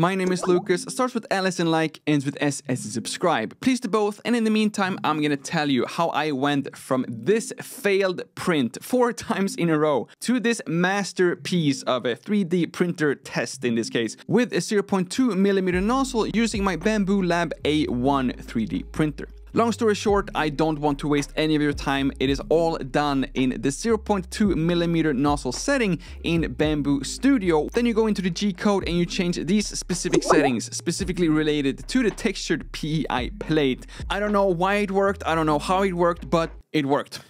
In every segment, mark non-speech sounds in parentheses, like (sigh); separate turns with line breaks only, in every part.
My name is Lukas, starts with L as in like, ends with S as in subscribe. Please do both, and in the meantime, I'm gonna tell you how I went from this failed print four (laughs) times in a row to this masterpiece of a 3D printer test in this case, with a 0.2 millimeter nozzle using my Bambu Lab A1 3D printer. Long story short, I don't want to waste any of your time. It is all done in the 0.2 millimeter nozzle setting in Bambu Studio. Then you go into the G code and you change these specific settings, specifically related to the textured PEI plate. I don't know why it worked, I don't know how it worked, but it worked.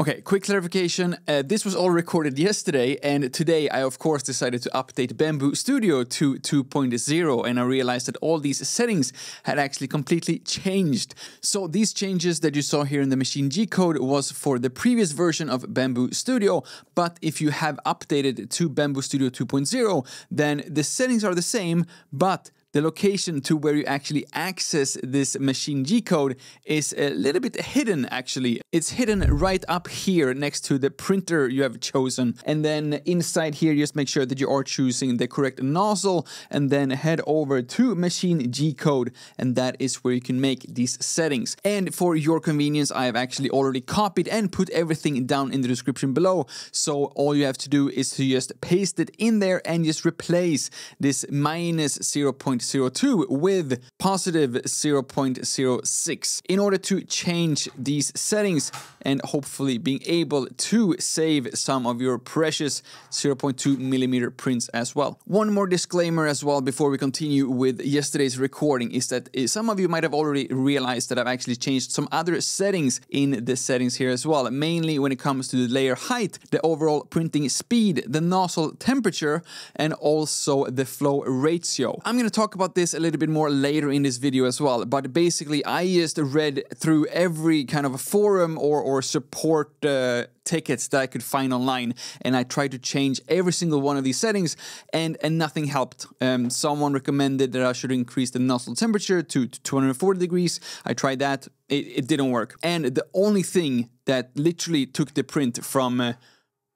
Okay, quick clarification. Uh, this was all recorded yesterday, and today I, of course, decided to update Bambu Studio to 2.0, and I realized that all these settings had actually completely changed. So these changes that you saw here in the Machine G code was for the previous version of Bambu Studio, but if you have updated to Bambu Studio 2.0, then the settings are the same, but the location to where you actually access this machine G code is a little bit hidden actually. It's hidden right up here next to the printer you have chosen. And then inside here, just make sure that you are choosing the correct nozzle and then head over to machine G code. And that is where you can make these settings. And for your convenience, I have actually already copied and put everything down in the description below. So all you have to do is to just paste it in there and just replace this minus 0. 0.02 with positive 0.06 in order to change these settings and hopefully being able to save some of your precious 0.2 millimeter prints as well. One more disclaimer as well before we continue with yesterday's recording is that eh, some of you might have already realized that I've actually changed some other settings in the settings here as well, mainly when it comes to the layer height, the overall printing speed, the nozzle temperature, and also the flow ratio. I'm going to talk about this a little bit more later in this video as well, but basically I just read through every kind of a forum or, or support uh, tickets that I could find online, and I tried to change every single one of these settings, and and nothing helped. Um, someone recommended that I should increase the nozzle temperature to, to 240 degrees. I tried that; it, it, didn't work. And the only thing that literally took the print from uh,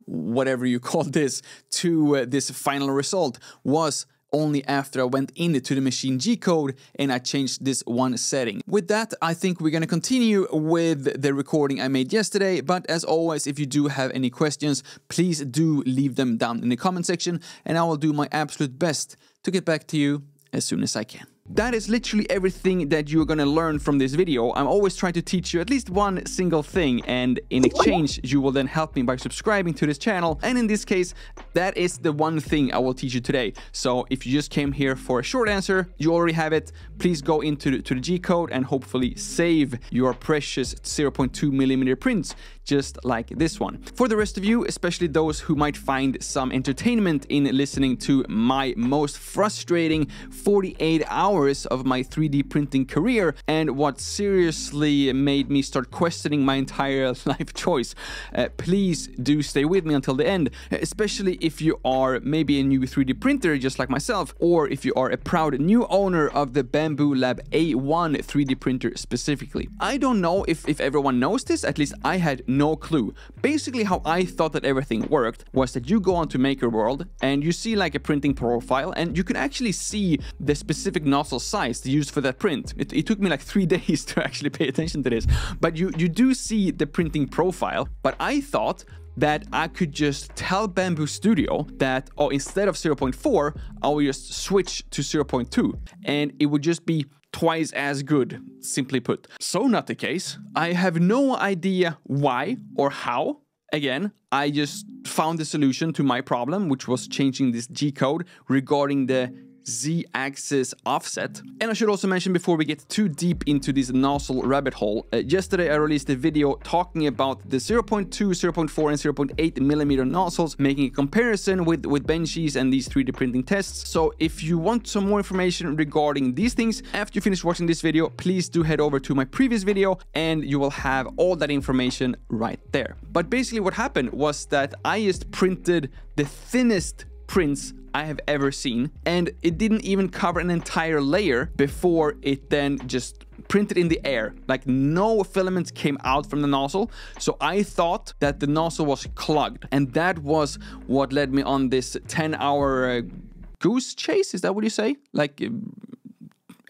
whatever you call this to uh, this final result was only after I went into the machine G code and I changed this one setting. With that, I think we're gonna continue with the recording I made yesterday, but as always, if you do have any questions, please do leave them down in the comment section and I will do my absolute best to get back to you as soon as I can. That is literally everything that you're gonna learn from this video. I'm always trying to teach you at least one single thing and in exchange you will then help me by subscribing to this channel and in this case that is the one thing I will teach you today. So if you just came here for a short answer, you already have it. Please go into the, to the G code and hopefully save your precious 0.2 millimeter prints just like this one. For the rest of you, especially those who might find some entertainment in listening to my most frustrating 48 hours of my 3D printing career and what seriously made me start questioning my entire (laughs) life choice. Uh, please do stay with me until the end, especially if you are maybe a new 3D printer just like myself, or if you are a proud new owner of the Bambu Lab A1 3D printer specifically. I don't know if, if everyone knows this, at least I had no clue. Basically how I thought that everything worked was that you go onto MakerWorld and you see like a printing profile and you can actually see the specific nozzle size used for that print. It, it, took me like three (laughs) days to actually pay attention to this. But you, you do see the printing profile. But I thought that I could just tell Bambu Studio that, oh, instead of 0.4, I will just switch to 0.2. And it would just be twice as good, simply put. So not the case. I have no idea why or how. Again, I just found the solution to my problem, which was changing this G code regarding the z-axis offset. And I should also mention before we get too deep into this nozzle rabbit hole, uh, yesterday I released a video talking about the 0.2, 0.4 and 0.8 millimeter nozzles, making a comparison with, with benchies and these 3D printing tests. So if you want some more information regarding these things, after you finish watching this video, please do head over to my previous video and you will have all that information right there. But basically what happened was that I just printed the thinnest prints I have ever seen. And it didn't even cover an entire layer before it then just printed in the air. Like no filaments came out from the nozzle. So I thought that the nozzle was clogged. And that was what led me on this 10 hour uh, goose chase. Is that what you say? Like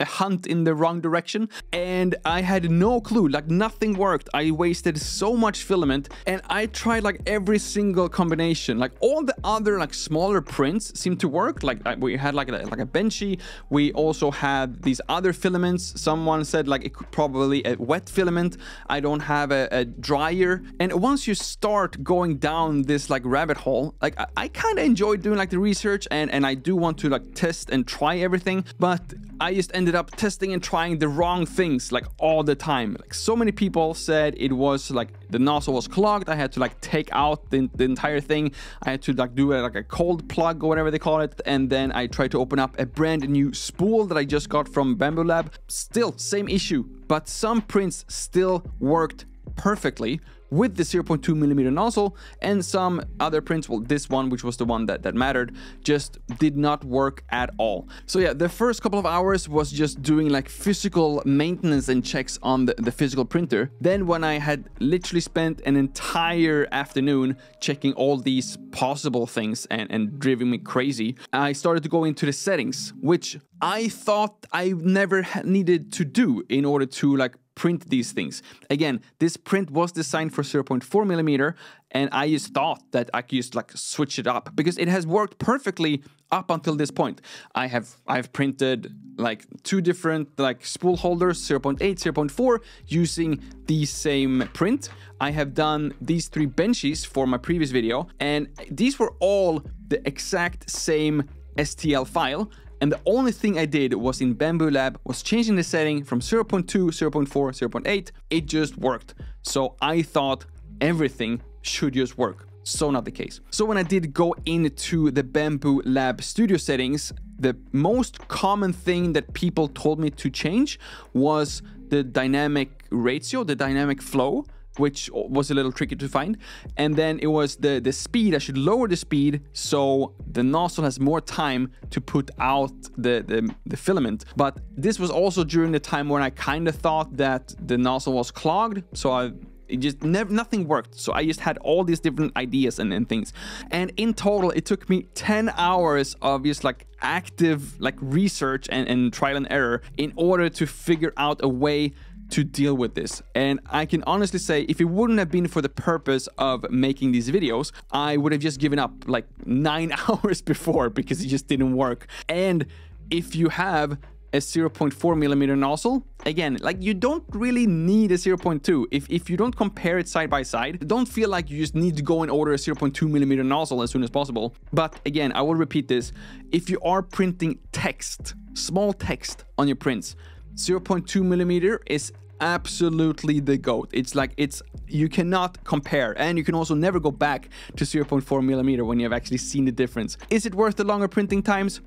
a hunt in the wrong direction and I had no clue like nothing worked. I wasted so much filament and I tried like every single combination. Like all the other like smaller prints seemed to work. Like we had like a, like a benchy we also had these other filaments. Someone said like it could probably a wet filament. I don't have a, a dryer. And once you start going down this like rabbit hole like I, I kind of enjoy doing like the research and and I do want to like test and try everything. But I just ended up testing and trying the wrong things like all the time. Like so many people said it was like the nozzle was clogged. I had to like take out the, the entire thing. I had to like do a, like a cold pull or whatever they call it. And then I tried to open up a brand new spool that I just got from Bambu Lab. Still same issue, but some prints still worked perfectly with the 0.2 millimeter nozzle and some other prints, well this one which was the one that, that mattered, just did not work at all. So yeah, the first couple of hours was just doing like physical maintenance and checks on the, the physical printer. Then when I had literally spent an entire afternoon checking all these possible things and, and driving me crazy, I started to go into the settings, which I thought I never needed to do in order to like print these things. Again, this print was designed for 0.4 millimeter, and I just thought that I could just like switch it up because it has worked perfectly up until this point. I have I've printed like two different like spool holders, 0.8, 0.4, using the same print. I have done these three benchies for my previous video, and these were all the exact same STL file and the only thing I did was in Bambu Lab was changing the setting from 0.2, 0.4, 0.8. It just worked. So I thought everything should just work. So not the case. So when I did go into the Bambu Lab studio settings, the most common thing that people told me to change was the dynamic ratio, the dynamic flow which was a little tricky to find. And then it was the, the speed, I should lower the speed so the nozzle has more time to put out the, the, the filament. But this was also during the time when I kind of thought that the nozzle was clogged. So I it just never nothing worked so i just had all these different ideas and, and things and in total it took me 10 hours of just like active like research and, and trial and error in order to figure out a way to deal with this. And I can honestly say, if it wouldn't have been for the purpose of making these videos, I would have just given up like nine (laughs) hours before because it just didn't work. And if you have a 0.4 millimeter nozzle, again, like you don't really need a 0.2. If, if you don't compare it side by side, don't feel like you just need to go and order a 0.2 millimeter nozzle as soon as possible. But again, I will repeat this. If you are printing text, small text on your prints, 0.2 millimeter is absolutely the goat. It's like it's you cannot compare, and you can also never go back to 0.4 millimeter when you have actually seen the difference. Is it worth the longer printing times?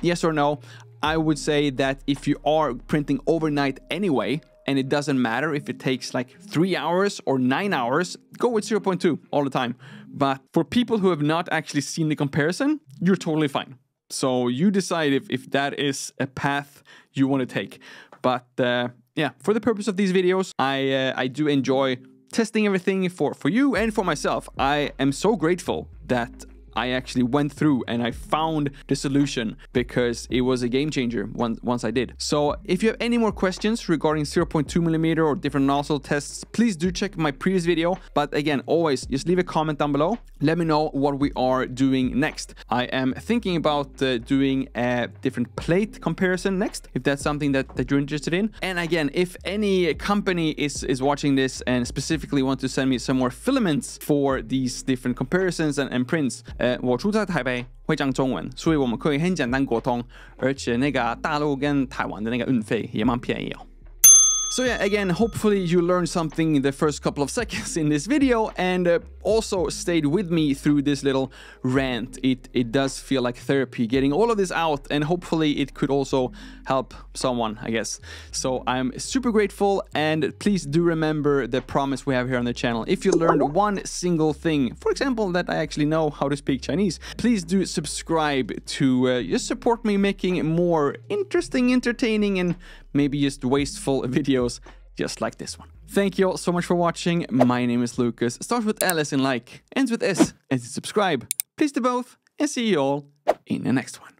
Yes or no? I would say that if you are printing overnight anyway, and it doesn't matter if it takes like three hours or nine hours, go with 0.2 all the time. But for people who have not actually seen the comparison, you're totally fine. So you decide if, if that is a path you want to take. But uh, yeah, for the purpose of these videos, I uh, I do enjoy testing everything for for you and for myself. I am so grateful that I actually went through and I found the solution because it was a game changer once, once I did. So if you have any more questions regarding 0.2 millimeter or different nozzle tests, please do check my previous video. But again, always just leave a comment down below. Let me know what we are doing next. I am thinking about uh, doing a different plate comparison next, if that's something that, that you're interested in. And again, if any company is, is watching this and specifically want to send me some more filaments for these different comparisons and, and prints, 呃，我住在台北，会讲中文，所以我们可以很简单沟通，而且那个大陆跟台湾的那个运费也蛮便宜哦。So yeah, again, hopefully you learned something in the first couple of seconds in this video and uh, also stayed with me through this little rant. It, it does feel like therapy getting all of this out and hopefully it could also help someone, I guess. So I'm super grateful and please do remember the promise we have here on the channel. If you learned one single thing, for example, that I actually know how to speak Chinese, please do subscribe to uh, just support me making more interesting, entertaining and maybe just wasteful (laughs) videos just like this one. Thank you all so much for watching. My name is Lukas. Starts with L as in like, ends with S as in subscribe. Please do both and see you all in the next one.